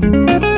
Música